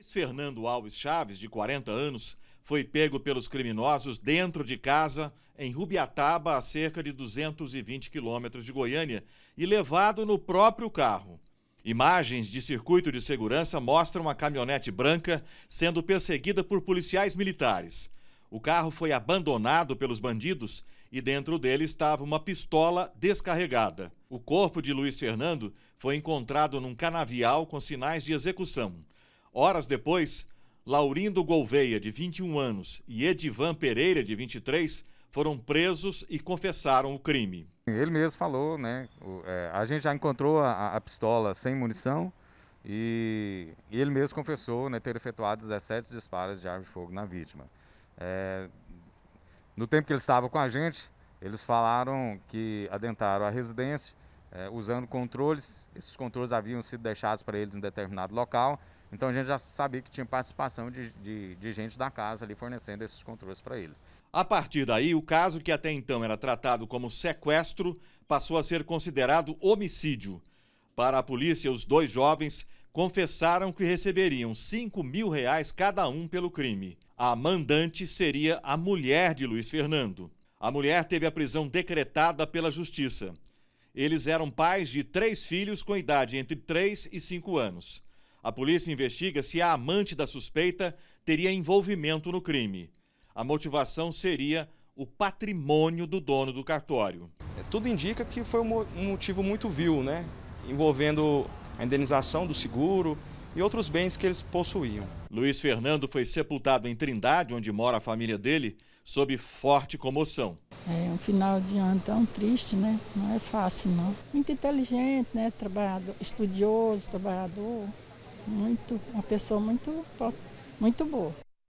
Fernando Alves Chaves, de 40 anos, foi pego pelos criminosos dentro de casa em Rubiataba, a cerca de 220 quilômetros de Goiânia, e levado no próprio carro. Imagens de circuito de segurança mostram a caminhonete branca sendo perseguida por policiais militares. O carro foi abandonado pelos bandidos e dentro dele estava uma pistola descarregada. O corpo de Luiz Fernando foi encontrado num canavial com sinais de execução. Horas depois, Laurindo Gouveia, de 21 anos, e Edivan Pereira, de 23, foram presos e confessaram o crime. Ele mesmo falou, né? É, a gente já encontrou a, a pistola sem munição e, e, ele mesmo confessou né, ter efetuado 17 disparos de arma de fogo na vítima. É, no tempo que ele estava com a gente, eles falaram que adentraram a residência é, usando controles. Esses controles haviam sido deixados para eles em determinado local. Então a gente já sabia que tinha participação de, de, de gente da casa ali fornecendo esses controles para eles. A partir daí, o caso que até então era tratado como sequestro passou a ser considerado homicídio. Para a polícia, os dois jovens confessaram que receberiam 5 mil reais cada um pelo crime. A mandante seria a mulher de Luiz Fernando. A mulher teve a prisão decretada pela justiça. Eles eram pais de três filhos com idade entre 3 e 5 anos. A polícia investiga se a amante da suspeita teria envolvimento no crime. A motivação seria o patrimônio do dono do cartório. É, tudo indica que foi um motivo muito vil, né? envolvendo a indenização do seguro e outros bens que eles possuíam. Luiz Fernando foi sepultado em Trindade, onde mora a família dele, sob forte comoção. É um final de ano tão triste, né? Não é fácil, não. Muito inteligente, né? Trabalhador, estudioso, trabalhador muito, uma pessoa muito, muito boa.